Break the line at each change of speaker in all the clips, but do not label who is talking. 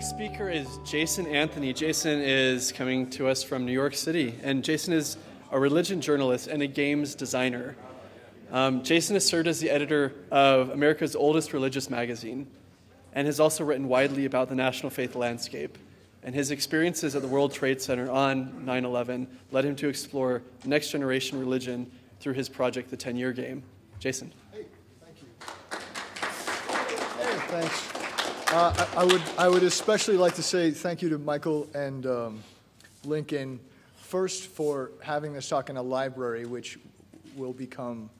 Next speaker is Jason Anthony. Jason is coming to us from New York City, and Jason is a religion journalist and a games designer. Um, Jason has served as the editor of America's oldest religious magazine and has also written widely about the national faith landscape. And his experiences at the World Trade Center on 9 11 led him to explore next generation religion through his project, The 10 Year Game. Jason.
Hey, thank you. Hey, thanks. Uh, I, I, would, I would especially like to say thank you to Michael and um, Lincoln, first for having this talk in a library, which will become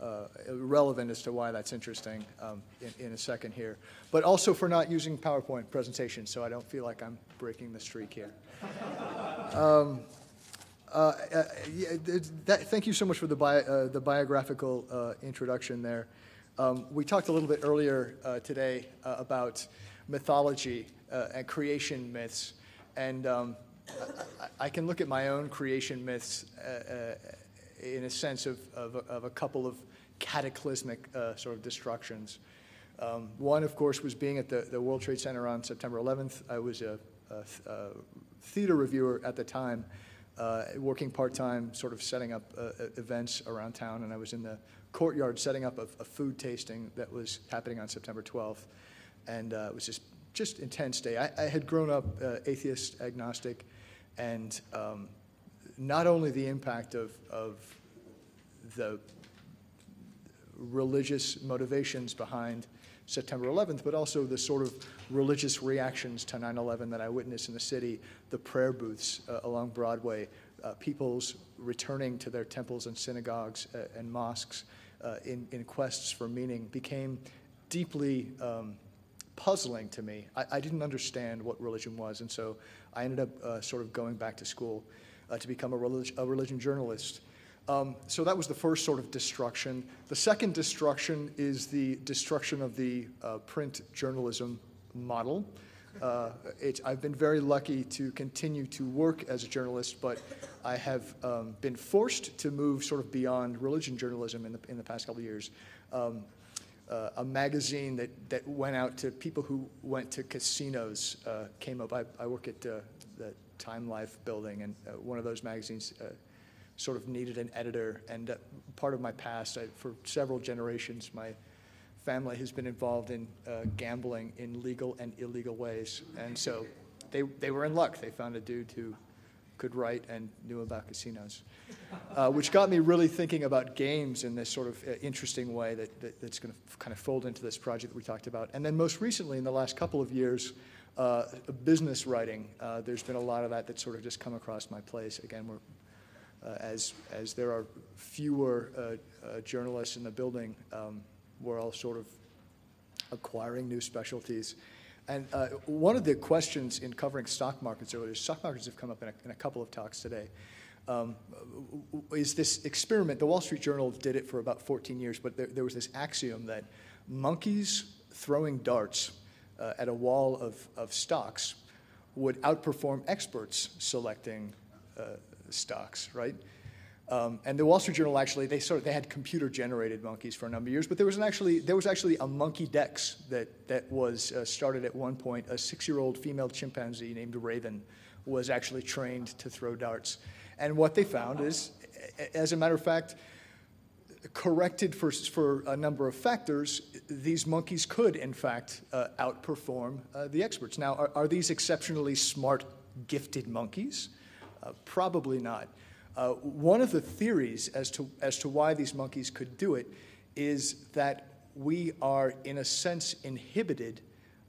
uh, relevant as to why that's interesting um, in, in, a second here, but also for not using PowerPoint presentations, so I don't feel like I'm breaking the streak here. Um, uh, uh, yeah, that, thank you so much for the, uh, the biographical introduction there. Um, we talked a little bit earlier uh, today about mythology and creation myths, and um, I, I, can look at my own creation myths in a sense of, of, of a couple of cataclysmic uh, sort of destructions. Um, one, of course, was being at the, the, World Trade Center on September 11th. I was a, a, a theater reviewer at the time, uh, working part time, sort of setting up uh, events around town, and I was in the courtyard setting up a, a food tasting that was happening on September 12th, and uh, it was just just intense day. I, I had grown up uh, atheist, agnostic, and um, not only the impact of, of the religious motivations behind September 11th, but also the sort of religious reactions to 9 11 that I witnessed in the city, the prayer booths uh, along Broadway, uh, people's returning to their temples and synagogues uh, and mosques uh, in, in quests for meaning became deeply um, puzzling to me. I, I, didn't understand what religion was, and so I ended up uh, sort of going back to school uh, to become a, relig- a religion journalist. Um, so that was the first sort of destruction. The second destruction is the destruction of the uh, print journalism model. Uh, it, I've been very lucky to continue to work as a journalist, but I have um, been forced to move sort of beyond religion journalism in the, in the past couple of years. Um, uh, a magazine that, that went out to people who went to casinos uh, came up. I, I work at uh, the Time Life building, and uh, one of those magazines uh, sort of needed an editor. And uh, part of my past, I, for several generations, my family has been involved in uh, gambling in legal and illegal ways. And so they, they were in luck. They found a dude who could write and knew about casinos, uh, which got me really thinking about games in this sort of uh, interesting way that, that that's going to kind of fold into this project that we talked about. And then most recently, in the last couple of years, uh, business writing. Uh, there's been a lot of that that's sort of just come across my place. Again, we're as, as there are fewer uh, uh, journalists in the building, um, we're all sort of acquiring new specialties. And uh, one of the questions in covering stock markets earlier, stock markets have come up in a, in a couple of talks today, um, is this experiment. The Wall Street Journal did it for about 14 years, but there, there was this axiom that monkeys throwing darts uh, at a wall of, of stocks would outperform experts selecting uh, stocks, right? Um, and the Wall Street Journal actually they sort of they had computer generated monkeys for a number of years, but there was an actually there was actually a monkey dex that that was uh, started at one point. A six year old female chimpanzee named Raven was actually trained to throw darts, and what they found is, as a matter of fact, corrected for for a number of factors, these monkeys could in fact uh, outperform uh, the experts. Now, are, are these exceptionally smart, gifted monkeys? Uh, probably not. Uh, one of the theories as to, as to why these monkeys could do it is that we are, in a sense, inhibited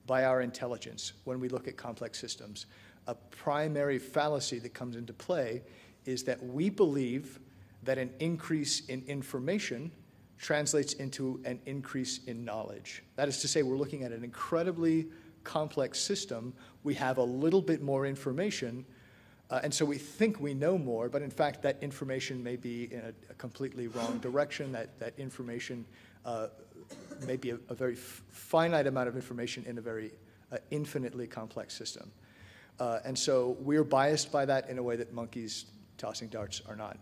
by our intelligence when we look at complex systems. A primary fallacy that comes into play is that we believe that an increase in information translates into an increase in knowledge. That is to say, we're looking at an incredibly complex system. We have a little bit more information, uh, and so we think we know more, but in fact, that information may be in a, a completely wrong direction. That, that information uh, may be a, a very f- finite amount of information in a very uh, infinitely complex system. Uh, and so we're biased by that in a way that monkeys tossing darts are not.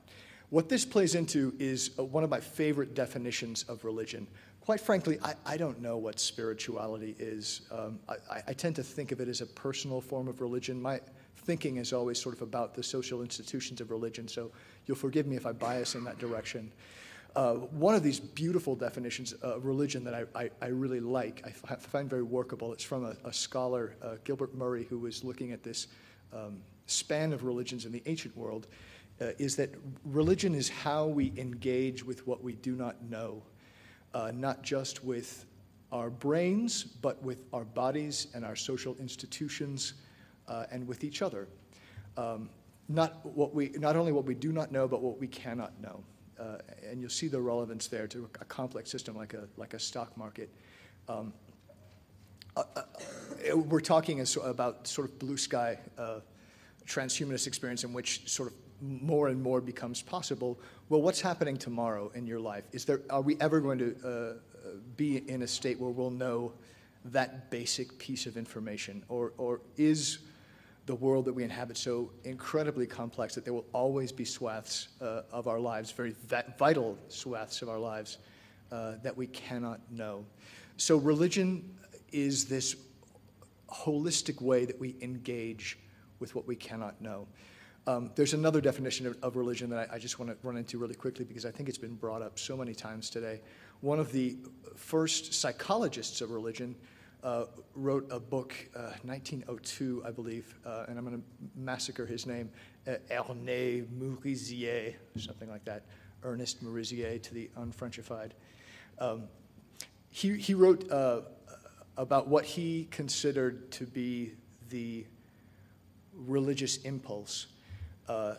What this plays into is uh, one of my favorite definitions of religion. Quite frankly, I, I don't know what spirituality is. Um, I, I, tend to think of it as a personal form of religion. My thinking is always sort of about the social institutions of religion, so you'll forgive me if I bias in that direction. Uh, one of these beautiful definitions of religion that I, I, I really like, I find very workable, it's from a, a scholar, uh, Gilbert Murray, who was looking at this um, span of religions in the ancient world, uh, is that religion is how we engage with what we do not know uh, not just with our brains, but with our bodies and our social institutions uh, and with each other. Um, not, what we, not only what we do not know, but what we cannot know. Uh, and you'll see the relevance there to a complex system like a, like a stock market. Um, uh, uh, we're talking as, about sort of blue sky uh, transhumanist experience in which sort of more and more becomes possible, well, what's happening tomorrow in your life? Is there, are we ever going to uh, be in a state where we'll know that basic piece of information? Or, or is the world that we inhabit so incredibly complex that there will always be swaths uh, of our lives, very vital swaths of our lives, uh, that we cannot know? So, religion is this holistic way that we engage with what we cannot know. Um, there's another definition of, of religion that I, I, just want to run into really quickly because I think it's been brought up so many times today. One of the first psychologists of religion uh, wrote a book, uh, 1902, I believe, uh, and I'm going to massacre his name, uh, Ernest Murisier, something like that, Ernest Murisier to the unfrenchified. Um, he, he wrote uh, about what he considered to be the religious impulse uh,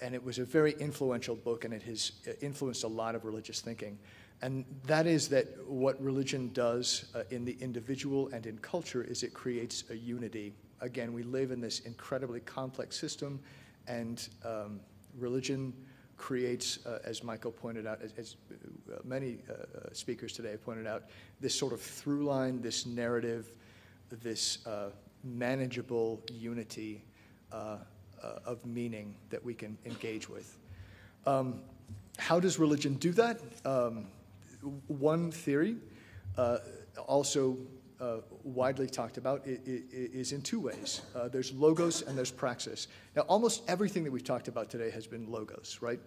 and it was a very influential book, and it has influenced a lot of religious thinking. And that is that what religion does uh, in the individual and in culture is it creates a unity. Again, we live in this incredibly complex system, and um, religion creates, uh, as Michael pointed out, as, as uh, many uh, uh, speakers today have pointed out, this sort of through line, this narrative, this manageable unity uh, of meaning that we can engage with. Um, how does religion do that? Um, one theory, uh, also uh, widely talked about, is in two ways. Uh, there's logos and there's praxis. Now, almost everything that we've talked about today has been logos, right?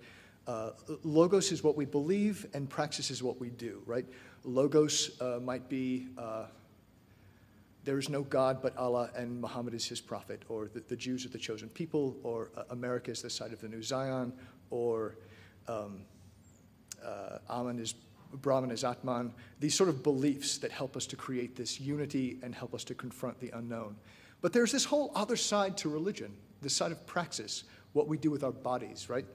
Uh, logos is what we believe, and praxis is what we do, right? Logos uh, might be there is no God but Allah and Muhammad is his prophet, or the, the Jews are the chosen people, or uh, America is the site of the new Zion, or um, uh, is Brahman is Atman. These sort of beliefs that help us to create this unity and help us to confront the unknown. But there's this whole other side to religion, the side of praxis, what we do with our bodies, right?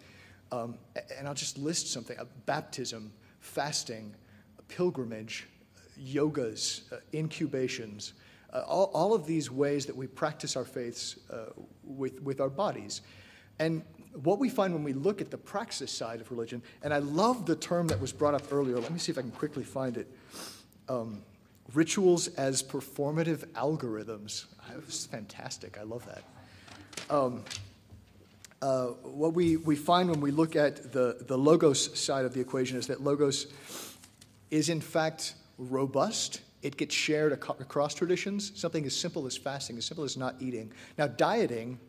Um, and I'll just list something: baptism, fasting, pilgrimage, yogas, uh, incubations uh, all, all, of these ways that we practice our faiths uh, with, with our bodies. And what we find when we look at the praxis side of religion, and I love the term that was brought up earlier. Let me see if I can quickly find it. Um, rituals as performative algorithms. It's fantastic. I love that. Um, uh, what we, we find when we look at the, the logos side of the equation is that logos is in fact robust it gets shared across traditions. Something as simple as fasting, as simple as not eating. Now, dieting,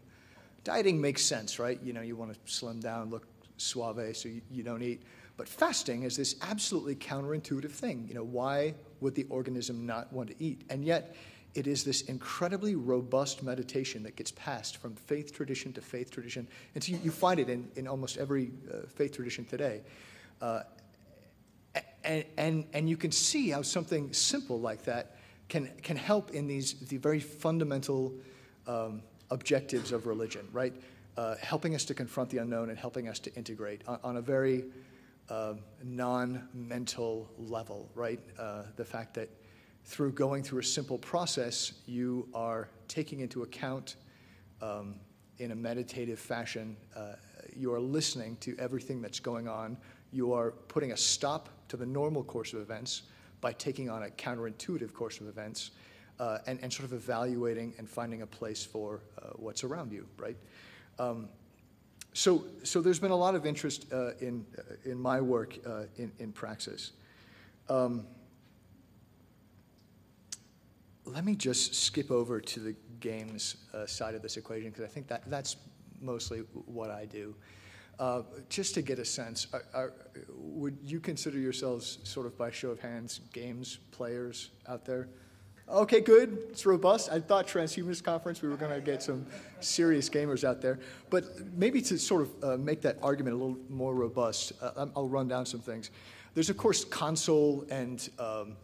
dieting makes sense, right? You know, you want to slim down, look suave, so you, you don't eat. But fasting is this absolutely counterintuitive thing. You know, why would the organism not want to eat? And yet, it is this incredibly robust meditation that gets passed from faith tradition to faith tradition. And so you, you find it in, in almost every uh, faith tradition today. Uh, and, and, and you can see how something simple like that can, can help in these the very fundamental um, objectives of religion, right? Uh, helping us to confront the unknown and helping us to integrate on, on a very uh, non mental level, right? Uh, the fact that through going through a simple process, you are taking into account um, in a meditative fashion, uh, you are listening to everything that's going on, you are putting a stop to the normal course of events by taking on a counterintuitive course of events uh, and, and sort of evaluating and finding a place for uh, what's around you, right? Um, so, so there's been a lot of interest uh, in, uh, in my work uh, in, in praxis. Um, let me just skip over to the games uh, side of this equation because I think that that's mostly what I do. Uh, just to get a sense, are, are, would you consider yourselves, sort of by show of hands, games players out there? Okay, good. It's robust. I thought Transhumanist Conference we were going to get some serious gamers out there, but maybe to sort of uh, make that argument a little more robust, uh, I'll run down some things. There's of course console and um,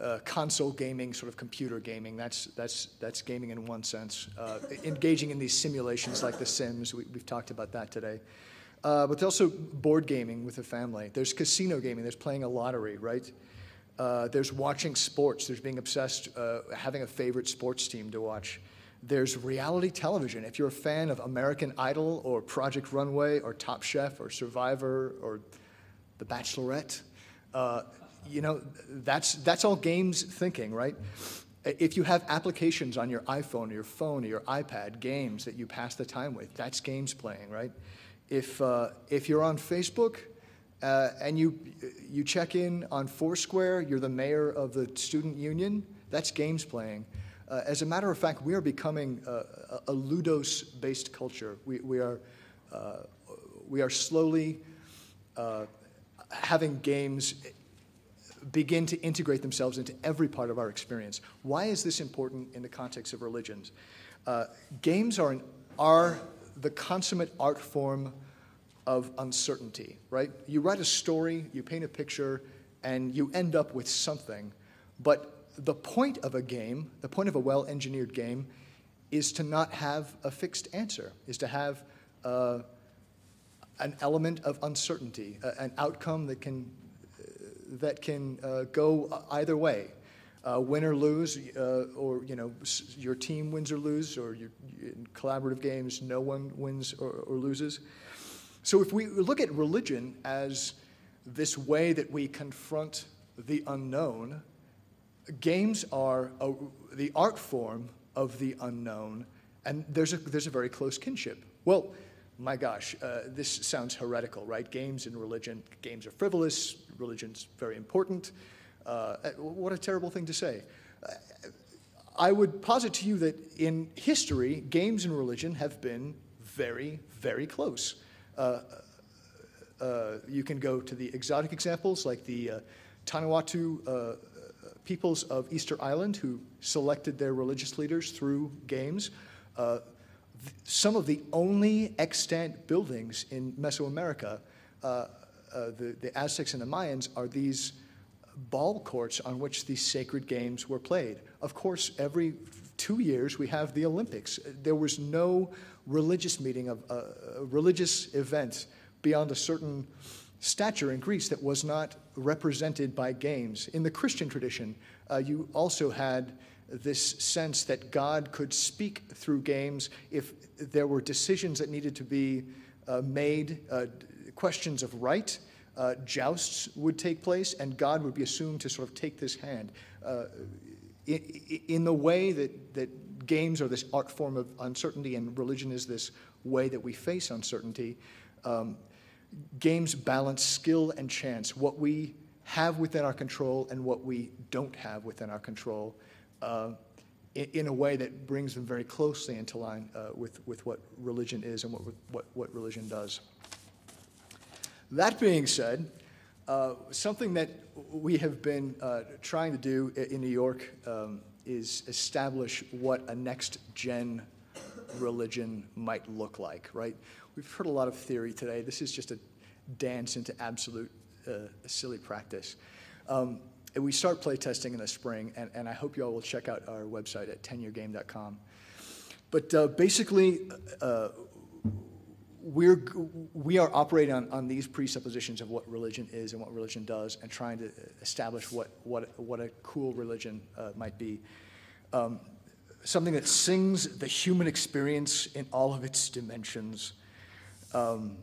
uh, console gaming, sort of computer gaming. That's that's that's gaming in one sense. Uh, engaging in these simulations like The Sims. We, have talked about that today. Uh, but there's also board gaming with the family. There's casino gaming. There's playing a lottery, right? Uh, there's watching sports. There's being obsessed, uh, having a favorite sports team to watch. There's reality television. If you're a fan of American Idol or Project Runway or Top Chef or Survivor or The Bachelorette, uh, you know, that's, that's all games thinking, right? If you have applications on your iPhone or your phone or your iPad, games that you pass the time with, that's games playing, right? If, uh, if you're on Facebook, uh, and you, you check in on Foursquare, you're the mayor of the student union, that's games playing. Uh, as a matter of fact, we are becoming a, a Ludos based culture. We, we, are, uh, we are slowly uh, having games begin to integrate themselves into every part of our experience. Why is this important in the context of religions? Uh, games are, an, are the consummate art form of uncertainty, right? You write a story, you paint a picture, and you end up with something. But the point of a game, the point of a well engineered game, is to not have a fixed answer, is to have uh, an element of uncertainty, an outcome that can, uh, that can uh, go either way. Uh, win or lose, uh, or you know, your team wins or loses, or in collaborative games, no one wins or, or loses. So if we look at religion as this way that we confront the unknown, games are a, the art form of the unknown, and there's a, there's a very close kinship. Well, my gosh, uh, this sounds heretical, right? Games and religion, games are frivolous, religion's very important. Uh, what a terrible thing to say. I would posit to you that in history, games and religion have been very, very close. Uh, uh, you can go to the exotic examples like the uh, Vanuatu peoples of Easter Island who selected their religious leaders through games. some of the only extant buildings in Mesoamerica, the, the Aztecs and the Mayans, are these ball courts on which these sacred games were played. Of course, every two years we have the Olympics. There was no religious meeting, of a religious event beyond a certain stature in Greece that was not represented by games. In the Christian tradition, uh, you also had this sense that God could speak through games if there were decisions that needed to be uh, made, uh, questions of right. Uh, jousts would take place, and God would be assumed to sort of take this hand. In, in the way that, that games are this art form of uncertainty and religion is this way that we face uncertainty. Um, games balance skill and chance, what we have within our control and what we don't have within our control, uh, in, in, a way that brings them very closely into line uh, with, with what religion is and what, what, what religion does. That being said, uh, something that we have been uh, trying to do in New York um, is establish what a next gen religion might look like, right? We've heard a lot of theory today. This is just a dance into absolute uh, silly practice. Um, and we start playtesting in the spring, and, and I hope you all will check out our website at tenyeargame.com. But uh, basically, uh, we're, we are operating on, on these presuppositions of what religion is and what religion does and trying to establish what, what, what a cool religion uh, might be. Um, something that sings the human experience in all of its dimensions. Um,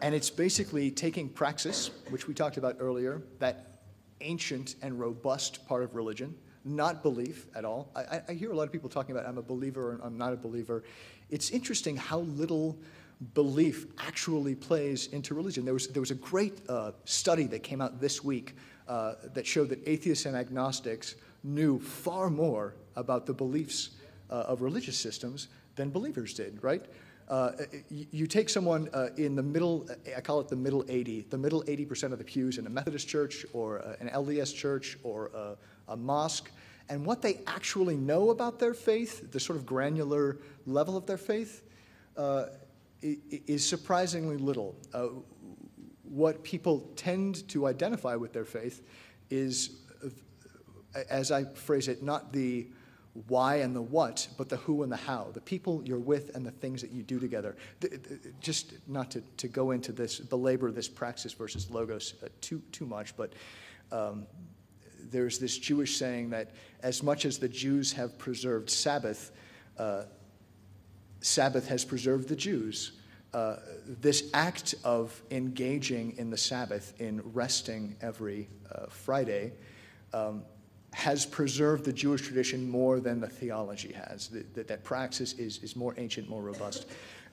and it's basically taking praxis, which we talked about earlier, that ancient and robust part of religion, not belief at all. I, I hear a lot of people talking about I'm a believer and I'm not a believer. It's interesting how little belief actually plays into religion. There was, there was a great uh, study that came out this week uh, that showed that atheists and agnostics knew far more about the beliefs uh, of religious systems than believers did, right? Uh, you take someone uh, in the middle, I call it the middle 80, the middle 80% of the pews in a Methodist church or uh, an LDS church or a mosque, and what they actually know about their faith, the sort of granular level of their faith, uh, is surprisingly little. Uh, what people tend to identify with their faith is, as I phrase it, not the why and the what, but the who and the how, the people you're with and the things that you do together. Just not to, to go into this, belabor this praxis versus logos uh, too, too much, but um, there's this Jewish saying that as much as the Jews have preserved Sabbath, uh, Sabbath has preserved the Jews. Uh, this act of engaging in the Sabbath, in resting every uh, Friday, um, has preserved the Jewish tradition more than the theology has. That, that, praxis is, is more ancient, more robust.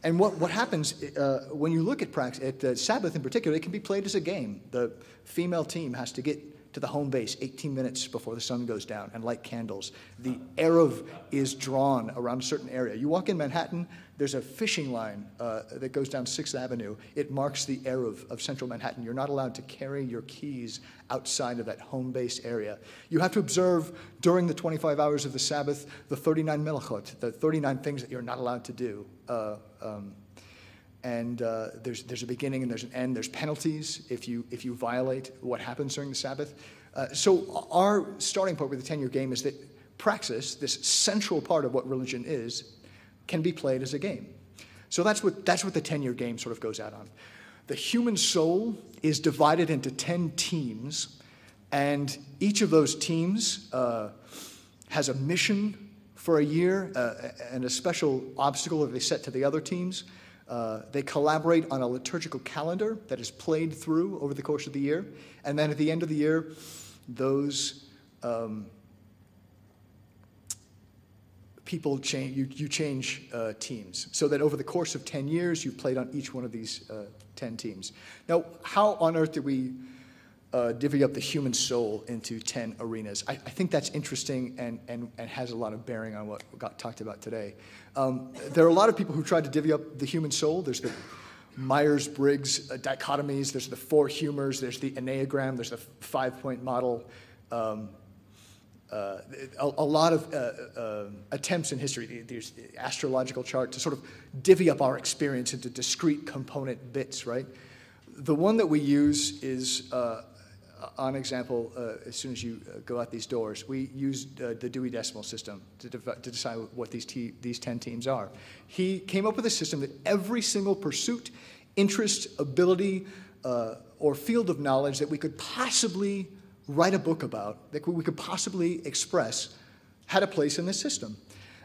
And what, what happens uh, when you look at praxis, at uh, Sabbath in particular, it can be played as a game. The female team has to get to the home base 18 minutes before the sun goes down and light candles. The Eruv is drawn around a certain area. You walk in Manhattan, there's a fishing line uh, that goes down 6th Avenue. It marks the Eruv of central Manhattan. You're not allowed to carry your keys outside of that home base area. You have to observe during the 25 hours of the Sabbath the 39 melachot, the 39 things that you're not allowed to do. Uh, um, and uh, there's, there's a beginning and there's an end. There's penalties if you, if you violate what happens during the Sabbath. Uh, so, our starting point with the 10 year game is that praxis, this central part of what religion is, can be played as a game. So, that's what, that's what the 10 year game sort of goes out on. The human soul is divided into 10 teams, and each of those teams uh, has a mission for a year uh, and a special obstacle that they set to the other teams. Uh, they collaborate on a liturgical calendar that is played through over the course of the year. And then at the end of the year, those um, people change, you, you change uh, teams. So that over the course of 10 years, you've played on each one of these uh, 10 teams. Now, how on earth did we uh, divvy up the human soul into 10 arenas. I, I, think that's interesting and, and, and has a lot of bearing on what got talked about today. Um, there are a lot of people who tried to divvy up the human soul. There's the Myers Briggs uh, dichotomies, there's the four humors, there's the Enneagram, there's the five point model. Um, uh, a, a, lot of uh, uh, attempts in history, there's the astrological chart, to sort of divvy up our experience into discrete component bits, right? The one that we use is uh, on example, uh, as soon as you uh, go out these doors, we use uh, the Dewey Decimal System to, to decide what these, these 10 teams are. He came up with a system that every single pursuit, interest, ability, uh, or field of knowledge that we could possibly write a book about, that we could possibly express, had a place in this system.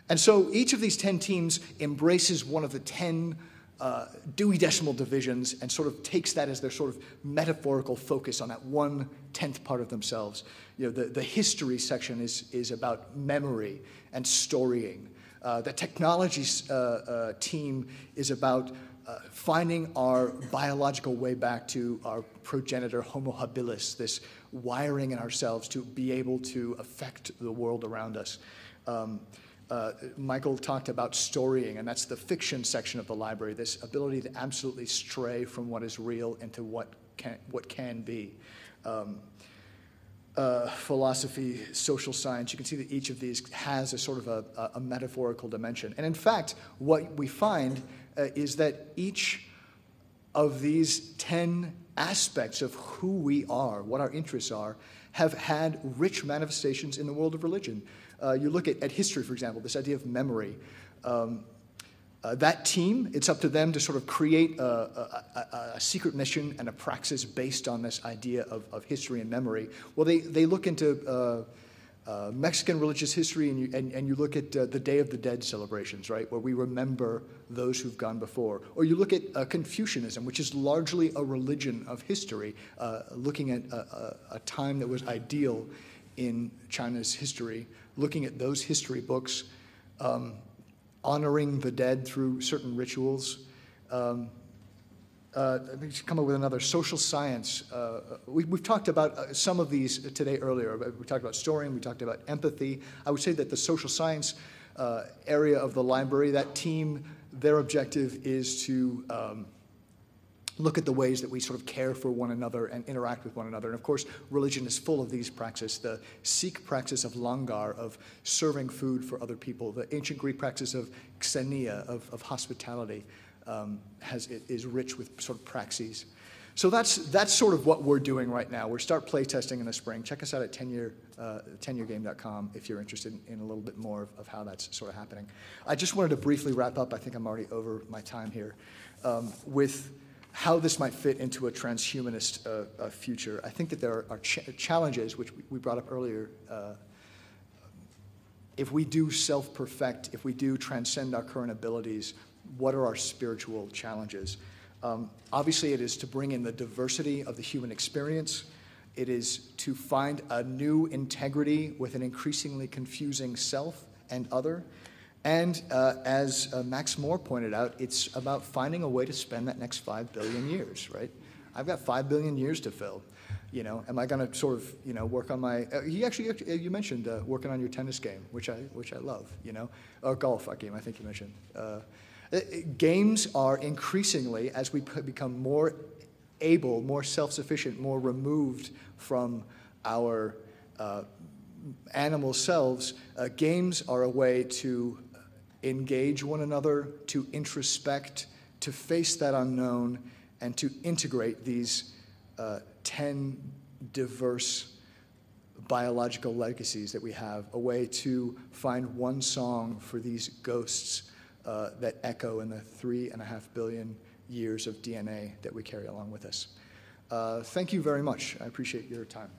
And so each of these 10 teams embraces one of the 10 uh, Dewey Decimal divisions and sort of takes that as their sort of metaphorical focus on that one tenth part of themselves. You know, the, the history section is, is about memory and storying. Uh, the technology uh, uh, team is about uh, finding our biological way back to our progenitor Homo habilis, this wiring in ourselves to be able to affect the world around us. Um, uh, Michael talked about storying, and that's the fiction section of the library, this ability to absolutely stray from what is real into what can, what can be. Um, uh, philosophy, social science, you can see that each of these has a sort of a, a metaphorical dimension. And in fact, what we find uh, is that each of these 10 aspects of who we are, what our interests are, have had rich manifestations in the world of religion. Uh, you look at, at history, for example, this idea of memory. Um, uh, that team, it's up to them to sort of create a, a, a, secret mission and a praxis based on this idea of, of history and memory. Well, they, they look into uh, uh, Mexican religious history and you, and, and you look at uh, the Day of the Dead celebrations, right, where we remember those who've gone before. Or you look at uh, Confucianism, which is largely a religion of history, uh, looking at a, a, time that was ideal in China's history, looking at those history books, um, honoring the dead through certain rituals. Um, uh, let me come up with another social science. Uh, we, have talked about uh, some of these today earlier. We talked about storying, we talked about empathy. I would say that the social science uh, area of the library, that team, their objective is to um, look at the ways that we sort of care for one another and interact with one another. And of course, religion is full of these practices. The Sikh practice of langar, of serving food for other people, the ancient Greek practice of xenia, of, of hospitality um, has, is rich with sort of praxis. So that's, that's sort of what we're doing right now. We're start playtesting in the spring. Check us out at 10year, uh, 10yeargame.com if you're interested in, in, a little bit more of, of, how that's sort of happening. I just wanted to briefly wrap up. I think I'm already over my time here um, with how this might fit into a transhumanist uh, uh, future. I think that there are, are ch challenges, which we brought up earlier. Uh, if we do self perfect, if we do transcend our current abilities, what are our spiritual challenges? Um, obviously, it is to bring in the diversity of the human experience. It is to find a new integrity with an increasingly confusing self and other. And uh, as uh, Max More pointed out, it's about finding a way to spend that next five billion years, right? I've got five billion years to fill. You know, am I going to sort of, you know, work on my? Uh, he actually, you mentioned uh, working on your tennis game, which I, which I love. You know, or golf game. I think you mentioned. Uh, games are increasingly, as we become more able, more self sufficient, more removed from our uh, animal selves, uh, games are a way to engage one another, to introspect, to face that unknown, and to integrate these uh, 10 diverse biological legacies that we have, a way to find one song for these ghosts uh, that echo in the three and a half billion years of DNA that we carry along with us. Uh, thank you very much. I appreciate your time.